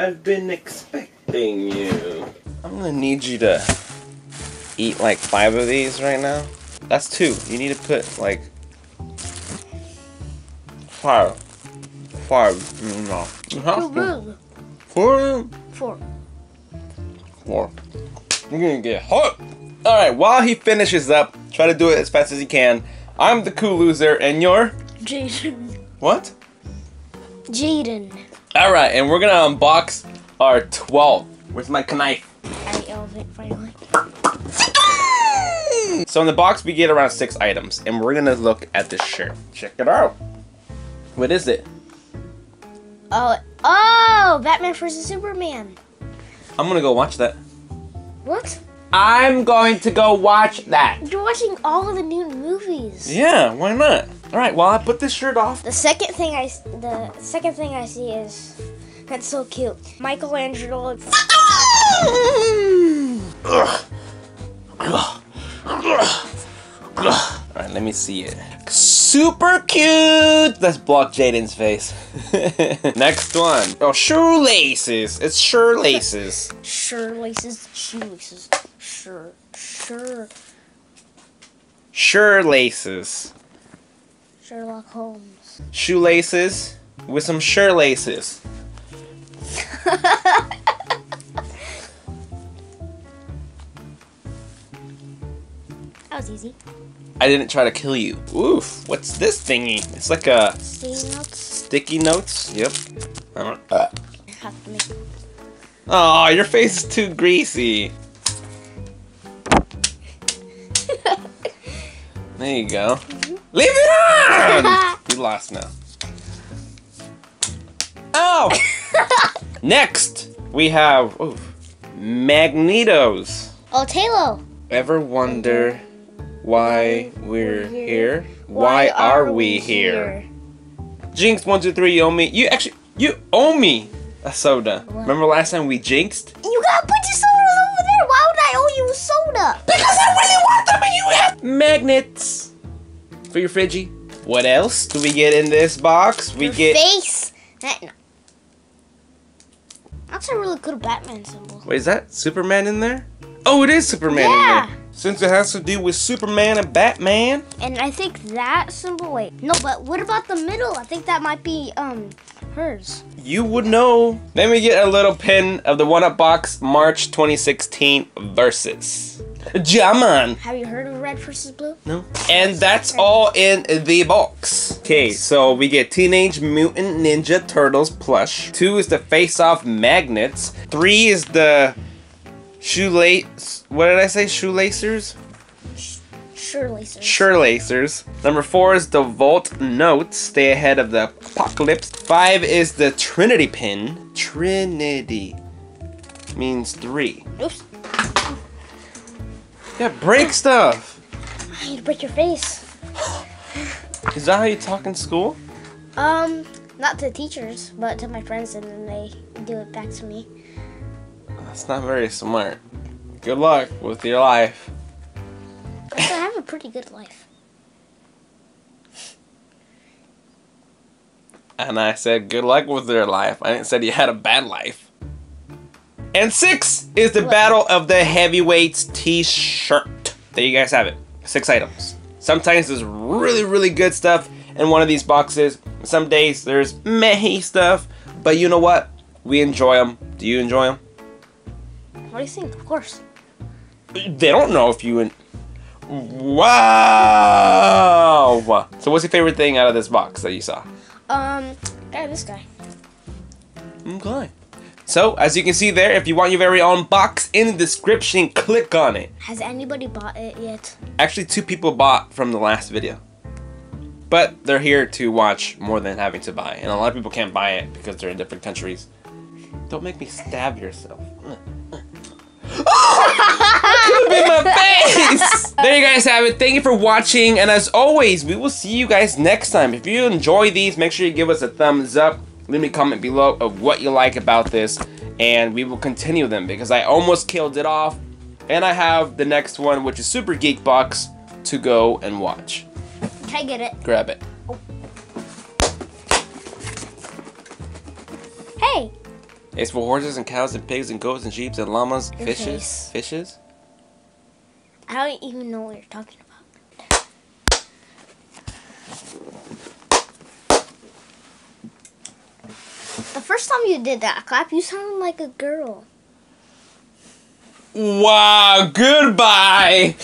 I've been expecting you. I'm gonna need you to eat like five of these right now. That's two. You need to put like five. Five. No. You have to. Four. Four. Four. You're gonna get hot. Alright, while he finishes up, try to do it as fast as he can. I'm the cool loser, and you're. Jaden. What? Jaden. Alright, and we're gonna unbox our 12. Where's my knife? I elevate finally. So in the box we get around six items, and we're gonna look at this shirt. Check it out. What is it? Oh, oh, Batman vs Superman. I'm gonna go watch that. What? I'm going to go watch that. You're watching all of the new movies. Yeah, why not? All right, while I put this shirt off. The second thing I, the second thing I see is that's so cute. Michelangelo. Ugh. Ugh. Ugh. All right, let me see it. Super cute. Let's block Jaden's face. Next one. Oh, shoelaces. It's shoelaces. Sure laces, shoelaces. Sure, sure. Sure laces. Sherlock Holmes. Shoelaces with some shoelaces. That was easy. I didn't try to kill you. Oof. What's this thingy? It's like a Sticky notes. sticky notes. Yep. I don't. Uh. Have to make. Oh, your face is too greasy. There you go. Leave it on! you lost now. Oh! Next, we have oof, Magnetos. Oh, Talo. Ever wonder why we're here? Why are we here? Jinx, one, two, three, you owe me. You actually, you owe me a soda. Remember last time we jinxed? You got a bunch of sodas soda? Because I really want them and you have magnets for your fridgie. What else do we get in this box? We Your get. face. That, no. That's a really good Batman symbol. Wait, is that Superman in there? Oh, it is Superman Yeah. in there. Since it has to do with Superman and Batman. And I think that symbol. Wait, no, but what about the middle? I think that might be um hers. You would know. Then we get a little pin of the One Up Box March 2016 versus. Jaman. Have you heard of Red versus Blue? No. And that's all in the box. Okay, so we get Teenage Mutant Ninja Turtles plush. Two is the Face Off magnets. Three is the shoelace. What did I say? Shoelacers? Surely, sir. Number four is the Volt Notes. Stay ahead of the apocalypse. Five is the Trinity pin. Trinity means three. Oops. Yeah, break stuff. I need to break your face. Is that how you talk in school? Um, not to teachers, but to my friends, and then they do it back to me. That's not very smart. Good luck with your life. A pretty good life. And I said, good luck with your life. I didn't say you had a bad life. And six is the What? Battle of the Heavyweights t-shirt. There you guys have it. Six items. Sometimes there's really, really good stuff in one of these boxes. Some days there's meh stuff. But you know what? We enjoy them. Do you enjoy them? What do you think? Of course. They don't know if you... Wow! So what's your favorite thing out of this box that you saw? Um, guy, this guy. Okay. So, as you can see there, if you want your very own box in the description, click on it. Has anybody bought it yet? Actually, two people bought from the last video. But they're here to watch more than having to buy. And a lot of people can't buy it because they're in different countries. Don't make me stab yourself. Could be my face! There you guys have it. Thank you for watching. And as always, we will see you guys next time. If you enjoy these, make sure you give us a thumbs up. Leave me a comment below of what you like about this. And we will continue them because I almost killed it off. And I have the next one, which is Super Geek Box, to go and watch. Can I get it? Grab it. Hey, It's for horses and cows and pigs and goats and sheep and llamas, fishes, fishes. I don't even know what you're talking about. The first time you did that clap, you sounded like a girl. Wow, goodbye.